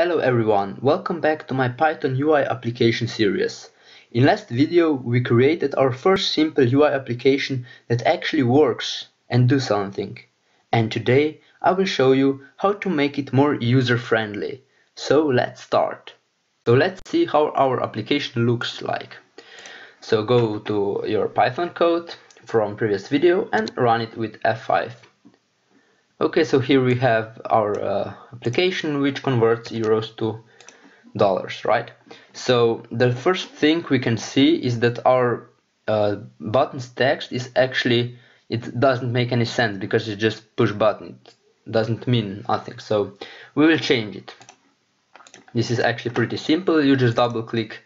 Hello everyone, welcome back to my Python UI application series. In last video we created our first simple UI application that actually works and do something. And today I will show you how to make it more user-friendly. So let's start. So let's see how our application looks like. So go to your Python code from previous video and run it with F5. Okay, so here we have our uh, application which converts euros to dollars, right? So the first thing we can see is that our uh, buttons text is actually, it doesn't make any sense because it's just push button. It doesn't mean nothing. So we will change it. This is actually pretty simple. You just double click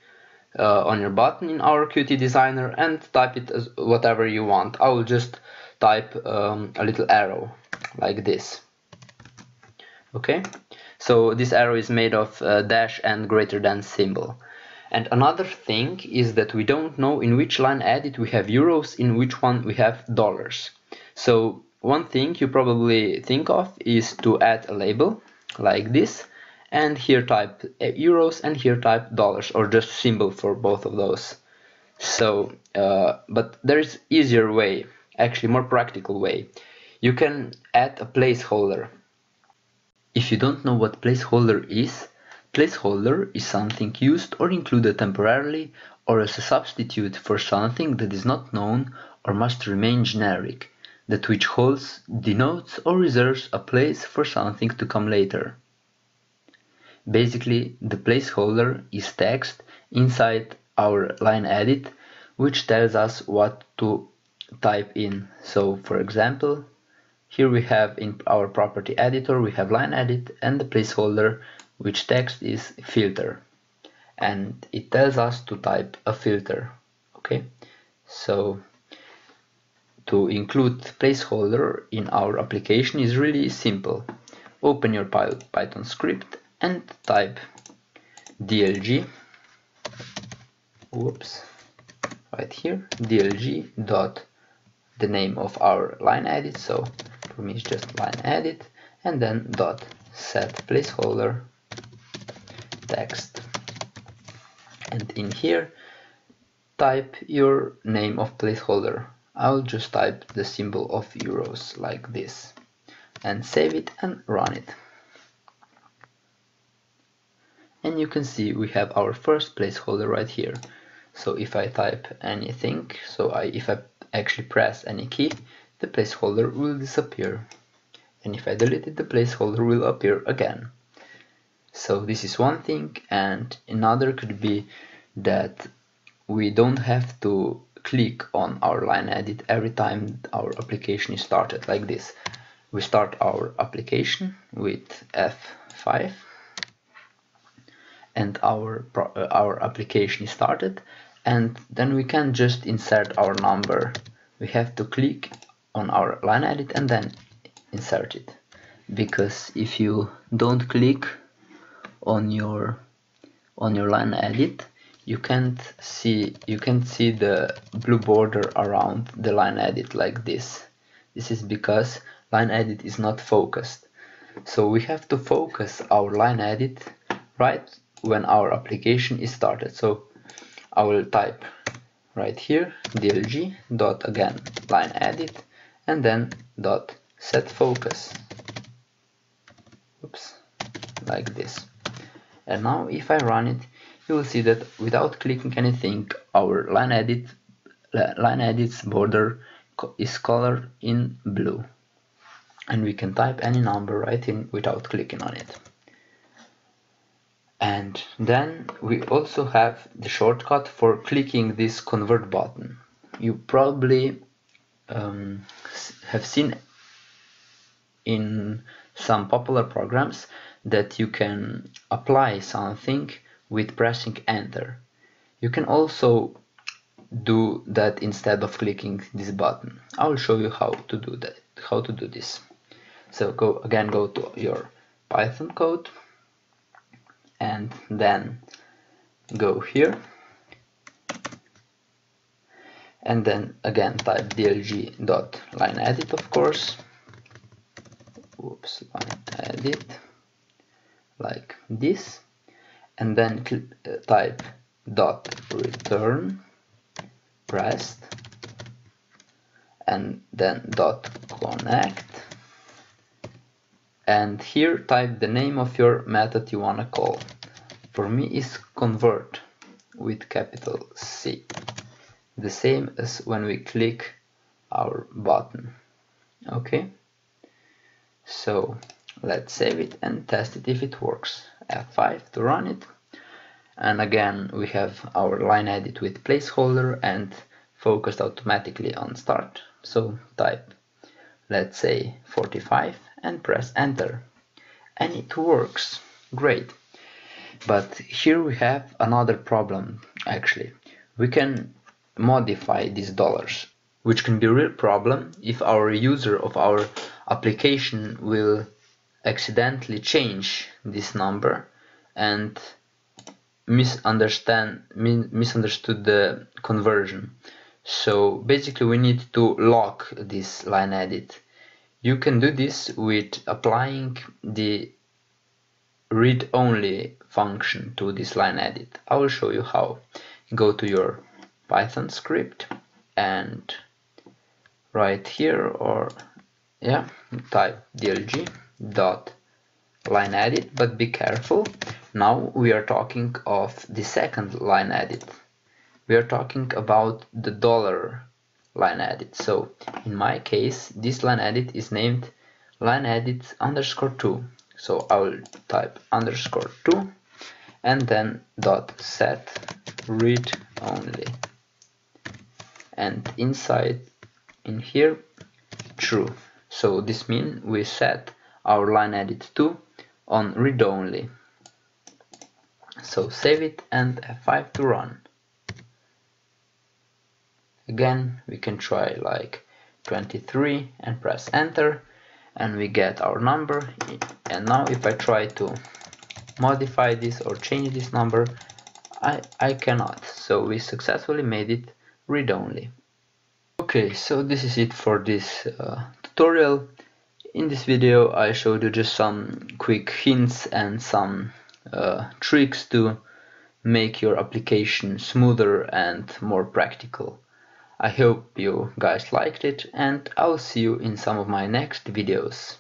uh, on your button in our Qt designer and type it as whatever you want. I will just type um, a little arrow like this. Okay? So this arrow is made of uh, dash and greater than symbol. And another thing is that we don't know in which line edit we have euros in which one we have dollars. So one thing you probably think of is to add a label like this. And here type uh, euros and here type dollars or just symbol for both of those. So uh, but there is easier way actually more practical way. You can add a placeholder. If you don't know what placeholder is, placeholder is something used or included temporarily or as a substitute for something that is not known or must remain generic, that which holds, denotes or reserves a place for something to come later. Basically, the placeholder is text inside our line edit which tells us what to type in. So for example, here we have in our property editor, we have line edit and the placeholder, which text is filter. And it tells us to type a filter. Okay, so to include placeholder in our application is really simple. Open your Python script and type dlg, whoops, right here, dlg dot the name of our line edit, so for me it's just line edit and then dot set placeholder text. And in here type your name of placeholder. I'll just type the symbol of euros like this and save it and run it. And you can see we have our first placeholder right here. So if I type anything so I if I actually press any key the placeholder will disappear. And if I delete it the placeholder will appear again. So this is one thing and another could be that we don't have to click on our line edit every time our application is started. Like this. We start our application with F5 and our uh, our application is started and then we can just insert our number. We have to click on our line edit and then insert it. Because if you don't click on your on your line edit you can't see you can see the blue border around the line edit like this. This is because line edit is not focused. So we have to focus our line edit right when our application is started. So I will type right here dlg dot again line edit and then dot set focus. Oops like this. And now if I run it you will see that without clicking anything our line edit line edits border is colored in blue. And we can type any number right in without clicking on it. And then we also have the shortcut for clicking this convert button. You probably um, have seen in some popular programs that you can apply something with pressing enter. You can also do that instead of clicking this button. I will show you how to do that, how to do this. So go again, go to your Python code and then go here and then again type dlg dot line edit of course. Whoops line edit. Like this. And then uh, type dot return pressed. And then dot connect. And here type the name of your method you wanna call. For me is convert with capital C the same as when we click our button. Okay? So let's save it and test it if it works. F5 to run it. And again we have our line edit with placeholder and focused automatically on start. So type let's say 45 and press enter. And it works. Great. But here we have another problem actually. We can modify these dollars which can be a real problem if our user of our application will accidentally change this number and misunderstand misunderstood the conversion. So basically we need to lock this line edit. You can do this with applying the read only function to this line edit. I will show you how. Go to your python script and right here or yeah type dlg dot line edit but be careful. Now we are talking of the second line edit. We are talking about the dollar line edit. So in my case this line edit is named line edit underscore 2 so I will type underscore 2 and then dot set read only and inside in here true. So this means we set our line edit 2 on read only. So save it and F5 to run. Again we can try like 23 and press enter and we get our number. And now if I try to modify this or change this number I, I cannot. So we successfully made it read-only okay so this is it for this uh, tutorial. In this video I showed you just some quick hints and some uh, tricks to make your application smoother and more practical. I hope you guys liked it and I'll see you in some of my next videos.